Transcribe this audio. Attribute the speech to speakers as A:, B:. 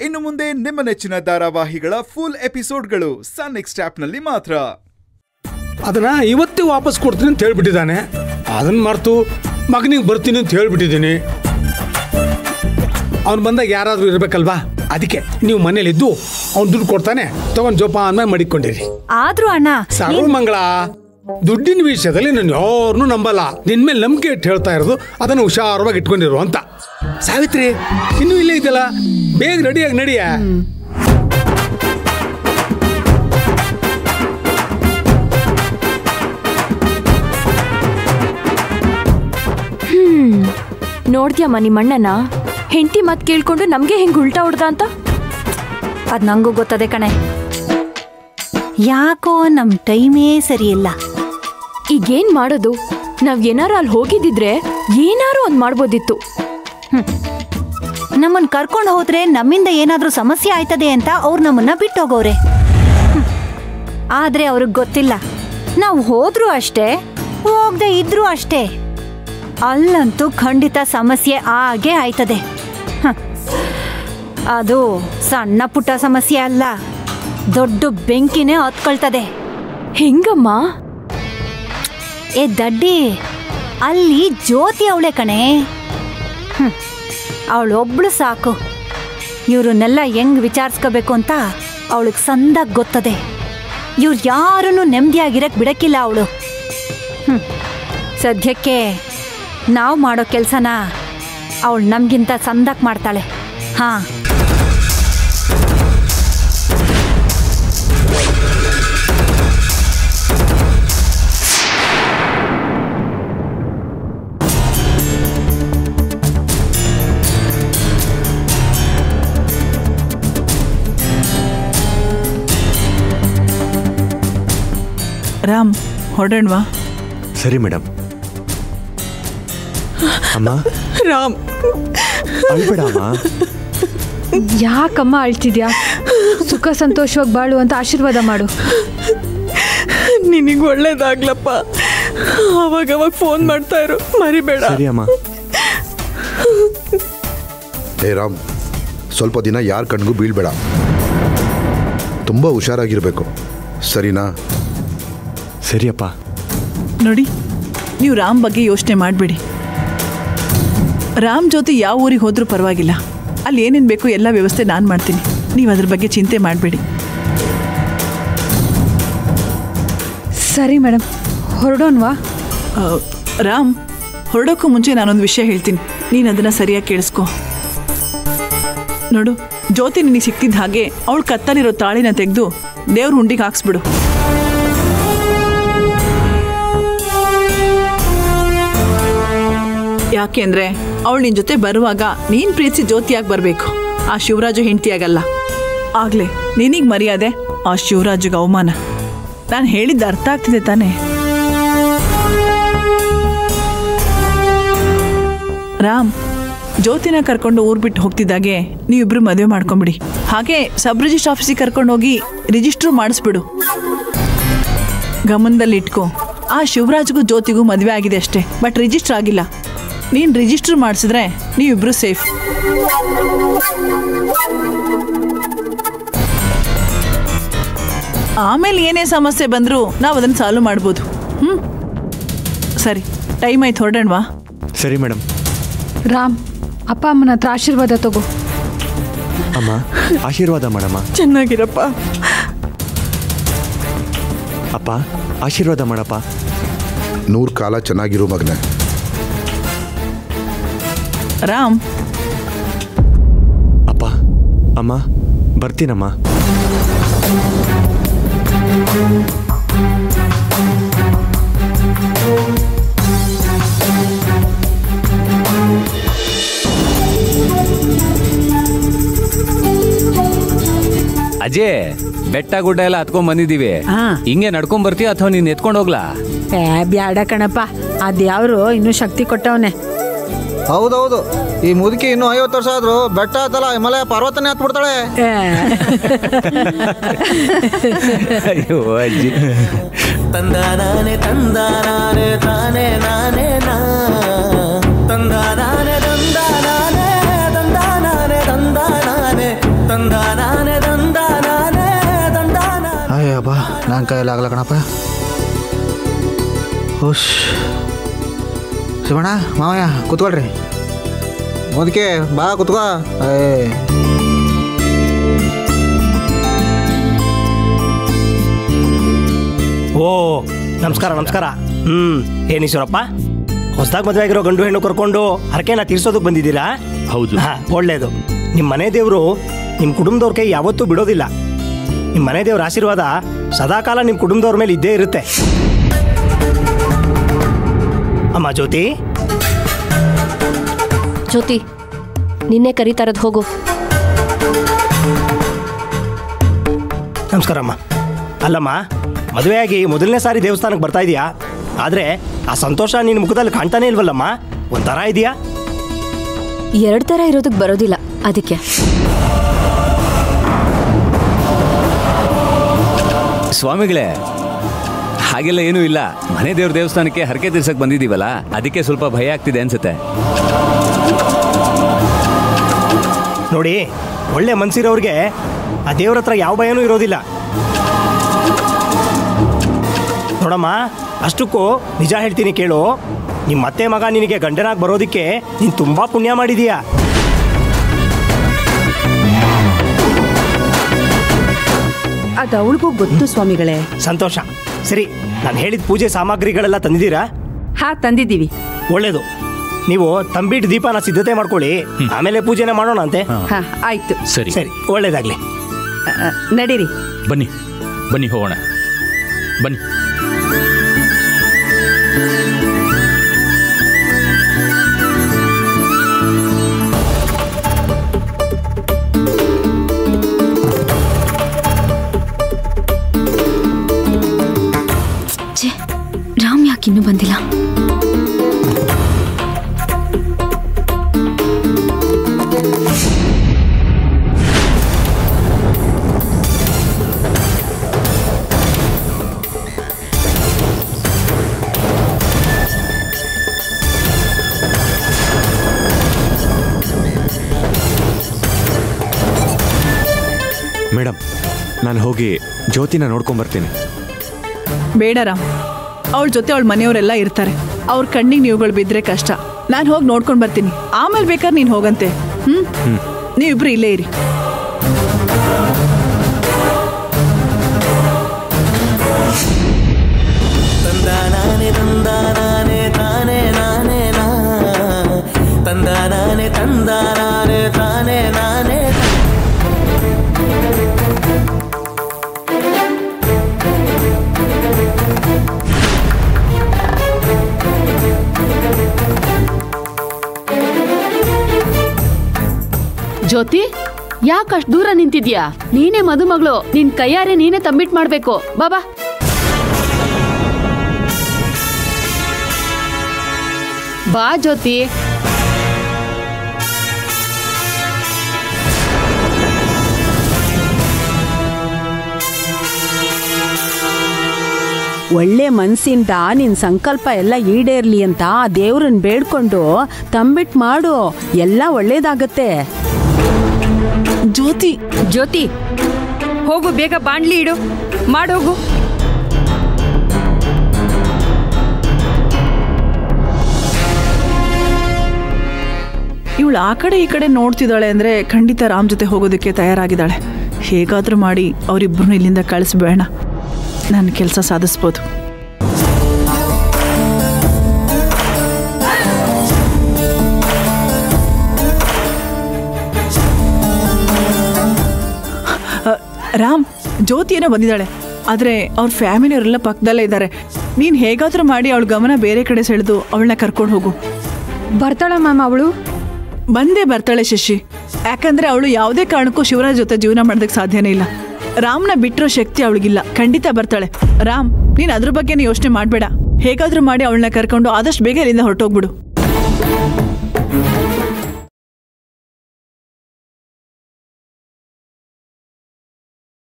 A: ಇನ್ನು ಮುಂದೆ ನಿಮ್ಮ ನೆಚ್ಚಿನ ಧಾರಾವಾಹಿಗಳ ಫುಲ್ ಎಪಿಸೋಡ್ಗಳು ಸನ್ ನೆಕ್ಸ್ಟ್ ಆಪ್ನಲ್ಲಿ ಮಾತ್ರ.
B: ಅದನ್ನ ಇವತ್ತೇ ವಾಪಸ್ ಕೊಡ್ತೀನಿ ಅಂತ ಹೇಳ್ಬಿಟ್ಟಿದ್ದಾನೆ. ಅದನ್ನ ಮರೆತು ಮಗನಿಗೆ ಬರ್ತೀನಿ ಅಂತ ಹೇಳ್ಬಿಟ್ಟಿದ್ದೀನಿ. ಅವ್ನು ಬಂದಾಗ ಯಾರಾದರೂ ಇರಬೇಕಲ್ವಾ? ಅದಕ್ಕೆ ನೀವು ಮನೇಲಿ ಇದ್ದು ಅವ್ನು ದುಡ್ಡು ಕೊಡ್ತಾನೆ ತಗೊಂಡ್ ಜೋಪಾನ ಮಡಿಕೊಂಡಿರಿ.
C: ಆದ್ರೂ ಅಣ್ಣ
B: ಸರ್ವಮಂಗಳ. ದುಡ್ಡಿನ ವಿಷಯದಲ್ಲಿ ನಾನು ಯಾರನ್ನೂ ನಂಬಲ್ಲ. ನಿನ್ ಮೇಲೆ ನಂಬಿಕೆ ಇಟ್ಟು ಹೇಳ್ತಾ ಇರೋದು ಅದನ್ನು ಹುಷಾರವಾಗಿ ಇಟ್ಕೊಂಡಿರು ಅಂತ. ಸಾವಿತ್ರಿ ಇನ್ನೂ ಇಲ್ಲೇ ಇದೆಯಲ್ಲ? ಬೇಗ ರೆಡಿಯಾಗಿ ನಡಿಯ.
D: ನೋಡ್ದ್ಯಮ್ಮ ನಿಮ್ಮಣ್ಣನ ಹೆಂಡತಿ ಮಾತ್ ಕೇಳ್ಕೊಂಡು ನಮ್ಗೆ ಹೆಂಗೆ ಉಲ್ಟಾ ಹೊಡ್ದ ಅಂತ?
C: ಅದ್ ನಂಗೂ ಗೊತ್ತದೆ ಕಣೆ. ಯಾಕೋ ನಮ್ ಟೈಮೇ ಸರಿಯಿಲ್ಲ.
D: ಈಗೇನ್ ಮಾಡೋದು? ನಾವ್ ಏನಾರು ಅಲ್ಲಿ ಹೋಗಿದ್ದಿದ್ರೆ ಏನಾರು ಒಂದ್ ಮಾಡ್ಬೋದಿತ್ತು.
C: ನಮ್ಮನ್ ಕರ್ಕೊಂಡು ಹೋದ್ರೆ ನಮ್ಮಿಂದ ಏನಾದ್ರೂ ಸಮಸ್ಯೆ ಆಯ್ತದೆ ಅಂತ ಅವ್ರು ನಮ್ಮನ್ನ ಬಿಟ್ಟೋಗೋರೆ. ಆದ್ರೆ ಅವ್ರಿಗೆ ಗೊತ್ತಿಲ್ಲ. ನಾವು ಹೋದ್ರು ಅಷ್ಟೇ, ಹೋಗದೆ ಇದ್ರು ಅಷ್ಟೇ. ಅಲ್ಲಂತೂ ಖಂಡಿತ ಸಮಸ್ಯೆ ಆಗೇ ಆಯ್ತದೆ. ಅದು ಸಣ್ಣ ಪುಟ್ಟ ಸಮಸ್ಯೆ ಅಲ್ಲ. ದೊಡ್ಡ ಬೆಂಕಿನೇ ಹತ್ಕೊಳ್ತದೆ.
D: ಹೆಂಗಮ್ಮ?
C: ಏ ದಡ್ಡಿ, ಅಲ್ಲಿ ಜ್ಯೋತಿ ಅವಳೆ ಕಣೆ. ಅವಳೊಬ್ಳು ಸಾಕು. ಇವ್ರನ್ನೆಲ್ಲ ಹೆಂಗ್ ವಿಚಾರಿಸ್ಕೋಬೇಕು ಅಂತ ಅವಳಿಗೆ ಸಂದಾಗ ಗೊತ್ತದೆ. ಇವ್ರು ಯಾರನ್ನು ನೆಮ್ಮದಿಯಾಗಿರಕ್ ಬಿಡಕ್ಕಿಲ್ಲ ಅವಳು. ಸದ್ಯಕ್ಕೆ ನಾವು ಮಾಡೋ ಕೆಲಸನ ಅವಳು ನಮಗಿಂತ ಸಂದಕ್ಕೆ ಮಾಡ್ತಾಳೆ. ಹಾ.
E: ಹೊರಡೋಣವಾ?
F: ಸರಿ ಮೇಡಮ್ ಅಮ್ಮ?
E: ರಾಮ್.
F: ಅಳ್ಬೇಡ ಅಮ್ಮ.
G: ಯಾಕಮ್ಮ ಅಳ್ತಿದ್ಯಾ? ಸುಖ ಸಂತೋಷವಾಗಿ ಬಾಳು ಅಂತ ಆಶೀರ್ವಾದ ಮಾಡು.
E: ನಿನಗೆ ಒಳ್ಳೇದಾಗ್ಲಪ್ಪ. ಅವಾಗ ಅವಾಗ ಫೋನ್ ಮಾಡ್ತಾ ಇರು. ಮರಿಬೇಡ.
F: ಸರಿ ಅಮ್ಮ.
H: ಏ ರಾಮ್ ಸ್ವಲ್ಪ ದಿನ ಯಾರ ಕಣ್ಗೂ ಬೀಳ್ಬೇಡ. ತುಂಬ ಹುಷಾರಾಗಿರ್ಬೇಕು. ಸರಿನಾ?
F: ಸರಿಯಪ್ಪ.
E: ನೋಡಿ ನೀವು ರಾಮ್ ಬಗ್ಗೆ ಯೋಚನೆ ಮಾಡಬೇಡಿ. ರಾಮ್ ಜೊತೆ ಯಾವ ಊರಿಗೆ ಹೋದರೂ ಪರವಾಗಿಲ್ಲ. ಅಲ್ಲಿ ಏನೇನು ಬೇಕು ಎಲ್ಲ ವ್ಯವಸ್ಥೆ ನಾನು ಮಾಡ್ತೀನಿ. ನೀವು ಅದ್ರ ಬಗ್ಗೆ ಚಿಂತೆ ಮಾಡಬೇಡಿ.
G: ಸರಿ ಮೇಡಮ್ ಹೊರಡೋನ್ವಾ
E: ರಾಮ್ ಹೊರಡೋಕ್ಕೂ ಮುಂಚೆ ನಾನೊಂದು ವಿಷಯ ಹೇಳ್ತೀನಿ. ನೀನು ಅದನ್ನು ಸರಿಯಾಗಿ ಕೇಳಿಸ್ಕೊ. ನೋಡು ಜ್ಯೋತಿ ನಿನಗೆ ಸಿಕ್ತಿದ್ದ ಹಾಗೆ ಅವಳು ಕತ್ತಲಿರೋ ತಾಳಿನ ತೆಗೆದು ದೇವ್ರ ಹುಂಡಿಗೆ ಹಾಕ್ಸ್ಬಿಡು. ಯಾಕೆಂದ್ರೆ ಅವಳು ನಿನ್ ಜೊತೆ ಬರುವಾಗ ನೀನ್ ಪ್ರೀತಿಸಿ ಜ್ಯೋತಿಯಾಗಿ ಬರಬೇಕು. ಆ ಶಿವರಾಜು ಹೆಂಡತಿಯಾಗಲ್ಲ. ಆಗ್ಲೇ ನಿನಗ್ ಮರ್ಯಾದೆ, ಆ ಶಿವರಾಜುಗೆ ಅವಮಾನ. ನಾನು ಹೇಳಿದ್ದು ಅರ್ಥ ಆಗ್ತಿದೆ ತಾನೇ? ರಾಮ್, ಜ್ಯೋತಿನ ಕರ್ಕೊಂಡು ಊರ್ ಬಿಟ್ಟು ಹೋಗ್ತಿದ್ದಾಗೆ ನೀವಿಬ್ರು ಮದುವೆ ಮಾಡ್ಕೊಂಬಿಡಿ. ಹಾಗೆ ಸಬ್ ರಿಜಿಸ್ಟ್ರ್ ಆಫೀಸಿಗೆ ಕರ್ಕೊಂಡು ಹೋಗಿ ರಿಜಿಸ್ಟ್ರು ಮಾಡಿಸ್ಬಿಡು. ಗಮನದಲ್ಲಿ ಇಟ್ಕೋ, ಆ ಶಿವರಾಜ್ಗೂ ಜ್ಯೋತಿಗೂ ಮದುವೆ ಆಗಿದೆ ಅಷ್ಟೇ, ಬಟ್ ರಿಜಿಸ್ಟರ್ ಆಗಿಲ್ಲ. ನೀನು ರಿಜಿಸ್ಟರ್ ಮಾಡಿಸಿದ್ರೆ ನೀವಿಬ್ರು ಸೇಫ್ ಆಮೇಲೆ ಏನೇ ಸಮಸ್ಯೆ ಬಂದರೂ ನಾವು ಅದನ್ನು ಸಾಲ್ವ್ ಮಾಡ್ಬೋದು. ಹ್ಞೂ ಸರಿ ಟೈಮ್ ಆಯ್ತು ಹೊರಡೋಣವಾ
F: ಸರಿ ಮೇಡಮ್.
G: ರಾಮ್ ಅಪ್ಪ ಅಮ್ಮನ ಹತ್ರ ಆಶೀರ್ವಾದ ತಗೋ.
F: ಅಮ್ಮ ಆಶೀರ್ವಾದ ಮಾಡಮ್ಮ.
E: ಚೆನ್ನಾಗಿರಪ್ಪ.
F: ಅಪ್ಪ ಆಶೀರ್ವಾದ ಮಾಡಪ್ಪ.
H: ನೂರು ಕಾಲ ಚೆನ್ನಾಗಿರು ಮಗನೆ.
E: ರಾಮ್.
F: ಅಪ್ಪ ಅಮ್ಮ ಬರ್ತೀನಮ್ಮ.
I: ಅಜಯ್ ಬೆಟ್ಟ ಗುಡ್ಡ ಎಲ್ಲ ಹತ್ಕೊಂಡ್ ಬಂದಿದೀವಿ
J: ಹಾ.
I: ಹಿಂಗೆ ನಡ್ಕೊಂಡ್ ಬರ್ತೀಯ ಅಥವಾ ನೀನ್ ಎತ್ಕೊಂಡ್ ಹೋಗ್ಲಾ?
J: ಏ ಬ್ಯಾಡ ಕಣಪ್ಪ. ಅದ್ಯಾವ್ರು ಇನ್ನೂ ಶಕ್ತಿ ಕೊಟ್ಟವನೆ.
K: ಹೌದೌದು. ಈ ಮುದುಕಿ ಇನ್ನೂ ಐವತ್ತು ವರ್ಷ ಆದ್ರೂ ಬೆಟ್ಟ ಆತಲ್ಲ ಹಿಮಾಲಯ ಪರ್ವತನೇ ಹತ್ ಬಿಡ್ತಾಳೆ
I: ಅಯ್ಯೋ ಅಜ್ಜಿ.
L: ತಂದ ನಾನೇ ತಂದ ನಾನೇ ತಾನೇ ನಾನೇ ನಾ. ತಂದ ನಾನೇ ತಂದ ನಾನೇ ತಂದ ನಾನೇ ತಂದ ನಾನೇ ತಂದ ನಾನೇ ತಂದ ನಾನೇ ತಂದ ನಾನೇ
K: ಅಯ್ಯಬ್ಬ ನನ್ನ ಕೈಯಲ್ಲಿ ಆಗಲ್ಲ ಕಣಪ್ಪ. ಹುಷ್ ಶಿವಣ್ಣ ಮಾವಯ್ಯ ಕೂತ್ಕೊಳ್ರಿ. ಮುದುಕೆ ಬಾ ಕೂತ್ಕೋ. ಏ.
M: ಓ ನಮಸ್ಕಾರ ನಮಸ್ಕಾರ. ಹ್ಮ್ ಏನೀಶ್ವರಪ್ಪ ಹೊಸದಾಗಿ ಮದುವೆ ಆಗಿರೋ ಗಂಡು ಹೆಣ್ಣು ಕರ್ಕೊಂಡು ಹರಕೆನ ತೀರ್ಸೋದಕ್ಕೆ ಬಂದಿದ್ದೀರಾ?
N: ಹೌದು.
M: ಹಾ ಒಳ್ಳೇದು. ನಿಮ್ಮ ಮನೆ ದೇವರು ನಿಮ್ಮ ಕುಟುಂಬದವ್ರ ಕೈ ಯಾವತ್ತೂ ಬಿಡೋದಿಲ್ಲ. ನಿಮ್ಮ ಮನೆ ದೇವ್ರ ಆಶೀರ್ವಾದ ಸದಾಕಾಲ ನಿಮ್ಮ ಕುಟುಂಬದವ್ರ ಮೇಲೆ ಇದ್ದೇ ಇರುತ್ತೆ. ಅಮ್ಮ ಜ್ಯೋತಿ?
O: ಜ್ಯೋತಿ ನಿನ್ನೆ ಕರೀತಾರದ್ ಹೋಗು.
M: ನಮಸ್ಕಾರ ಅಮ್ಮ. ಅಲ್ಲಮ್ಮ ಮದುವೆಯಾಗಿ ಮೊದಲನೇ ಸಾರಿ ದೇವಸ್ಥಾನಕ್ಕೆ ಬರ್ತಾ ಇದೀಯಾ? ಆದರೆ ಆ ಸಂತೋಷ ನಿನ್ನ ಮುಖದಲ್ಲಿ ಕಾಣ್ತಾನೆ ಇಲ್ವಲ್ಲಮ್ಮ? ಒಂಥರ ಇದೆಯಾ?
D: ಎರಡು ತರ ಇರೋದಕ್ಕೆ ಬರೋದಿಲ್ಲ ಅದಕ್ಕೆ.
I: ಸ್ವಾಮಿಗಳೇ ಹಾಗೆಲ್ಲ ಏನೂ ಇಲ್ಲ. ಮನೆ ದೇವ್ರ ದೇವಸ್ಥಾನಕ್ಕೆ ಹರಕೆ ತೀರ್ಸಕ್ ಬಂದಿದ್ದೀವಲ್ಲ ಅದಕ್ಕೆ ಸ್ವಲ್ಪ ಭಯ ಆಗ್ತಿದೆ ಅನ್ಸುತ್ತೆ.
M: ನೋಡಿ ಒಳ್ಳೆ ಮನ್ಸಿರೋರಿಗೆ ಆ ದೇವ್ರ ಹತ್ರ ಯಾವ ಭಯನೂ ಇರೋದಿಲ್ಲ. ನೋಡಮ್ಮ ಅಷ್ಟಕ್ಕೂ ನಿಜ ಹೇಳ್ತೀನಿ ಕೇಳು. ನಿಮ್ಮ ಮತ್ತೆ ಮಗ ನಿನಗೆ ಗಂಡನಾಗಿ ಬರೋದಕ್ಕೆ ನೀನು ತುಂಬ ಪುಣ್ಯ ಮಾಡಿದೀಯಾ.
P: ಅದು ಅವಳಿಗೂ ಗೊತ್ತು ಸ್ವಾಮಿಗಳೇ.
M: ಸಂತೋಷ. ಸರಿ ನಾನು ಹೇಳಿದ ಪೂಜೆ ಸಾಮಗ್ರಿಗಳೆಲ್ಲ ತಂದಿದ್ದೀರಾ?
P: ಹಾ ತಂದಿದ್ದೀವಿ.
M: ಒಳ್ಳೇದು. ನೀವು ತಂಬಿಟ್ ದೀಪನ ಸಿದ್ಧತೆ ಮಾಡ್ಕೊಳ್ಳಿ. ಆಮೇಲೆ ಪೂಜೆನ ಮಾಡೋಣ ಅಂತೆ.
P: ಹಾ ಆಯ್ತು.
N: ಸರಿ.
M: ಸರಿ ಒಳ್ಳೇದಾಗ್ಲಿ.
P: ಅ, ಅ, ನಡೀರಿ.
N: ಬನ್ನಿ ಬನ್ನಿ ಹೋಗೋಣ. ಬನ್ನಿ.
D: ಯಾಕಿನ್ನೂ ಬಂದಿಲ್ಲ.
F: ಮೇಡಮ್ ನಾನು ಹೋಗಿ ಜ್ಯೋತಿನ ನೋಡ್ಕೊಂಬರ್ತೀನಿ.
E: ಬೇಡ ರಾಮ್. ಅವಳ ಜೊತೆ ಅವಳ ಮನೆಯವರೆಲ್ಲ ಇರ್ತಾರೆ. ಅವ್ರ ಕಣ್ಣಿಗೆ ನೀವುಗಳು ಬಿದ್ರೆ ಕಷ್ಟ. ನಾನು ಹೋಗಿ ನೋಡ್ಕೊಂಡು ಬರ್ತೀನಿ. ಆಮೇಲೆ ಬೇಕಾದ್ರೆ ನೀನು ಹೋಗಂತೆ. ಹ್ಞೂ. ನೀವಿಬ್ರು ಇಲ್ಲೇ ಇರಿ.
Q: ಜ್ಯೋತಿ, ಯಾಕೆ ಅಷ್ಟು ದೂರ ನಿಂತಿದ್ಯಾ? ನೀನೇ ಮದುಮಗಳು, ನಿನ್ ಕೈಯಾರೆ ನೀನೇ ತಂಬಿಟ್ ಮಾಡ್ಬೇಕು. ಬಾಬಾ ಬಾ. ಜ್ಯೋತಿ.
P: ಒಳ್ಳೆ ಮನಸ್ಸಿಂದ ನಿನ್ ಸಂಕಲ್ಪ ಎಲ್ಲ ಈಡೇರ್ಲಿ ಅಂತ ಆ ದೇವ್ರನ್ನ ಬೇಡ್ಕೊಂಡು ತಂಬಿಟ್ ಮಾಡು. ಎಲ್ಲ ಒಳ್ಳೇದಾಗತ್ತೆ.
E: ಜ್ಯೋತಿ.
G: ಜ್ಯೋತಿ ಹೋಗು ಬೇಗ ಬಾಣ್ಲಿ ಇಡು. ಮಾಡೋಗು
E: ಇವಳು ಆ ಕಡೆ ಈ ಕಡೆ ನೋಡ್ತಿದ್ದಾಳೆ ಅಂದರೆ ಖಂಡಿತ ರಾಮ್ ಜೊತೆ ಹೋಗೋದಕ್ಕೆ ತಯಾರಾಗಿದ್ದಾಳೆ. ಹೇಗಾದರೂ ಮಾಡಿ ಅವರಿಬ್ಬರನ್ನು ಇಲ್ಲಿಂದ ಕಳಿಸ್ಬೇಡ. ನನ್ನ ಕೆಲಸ ಸಾಧಿಸ್ಬೋದು. ರಾಮ್ ಜ್ಯೋತಿ ಏನೋ ಬಂದಿದ್ದಾಳೆ. ಆದರೆ ಅವ್ರ ಫ್ಯಾಮಿಲಿಯವರೆಲ್ಲ ಪಕ್ಕದಲ್ಲೇ ಇದ್ದಾರೆ. ನೀನು ಹೇಗಾದರೂ ಮಾಡಿ ಅವಳ ಗಮನ ಬೇರೆ ಕಡೆ ಸೆಳೆದು ಅವಳನ್ನ ಕರ್ಕೊಂಡು ಹೋಗು.
G: ಬರ್ತಾಳ ಮ್ಯಾಮ್ ಅವಳು?
E: ಬಂದೇ ಬರ್ತಾಳೆ ಶಶಿ. ಯಾಕಂದ್ರೆ ಅವಳು ಯಾವುದೇ ಕಾರಣಕ್ಕೂ ಶಿವರಾಜ್ ಜೊತೆ ಜೀವನ ಮಾಡೋದಕ್ಕೆ ಸಾಧ್ಯನೇ ಇಲ್ಲ. ರಾಮ್ನ ಬಿಟ್ಟಿರೋ ಶಕ್ತಿ ಅವಳಿಗಿಲ್ಲ. ಖಂಡಿತ ಬರ್ತಾಳೆ. ರಾಮ್ ನೀನು ಅದ್ರ ಬಗ್ಗೆ ಯೋಚನೆ ಮಾಡಬೇಡ. ಹೇಗಾದರೂ ಮಾಡಿ ಅವಳನ್ನ ಕರ್ಕೊಂಡು ಆದಷ್ಟು ಬೇಗ ಇಲ್ಲಿಂದ ಹೊರಟೋಗ್ಬಿಡು.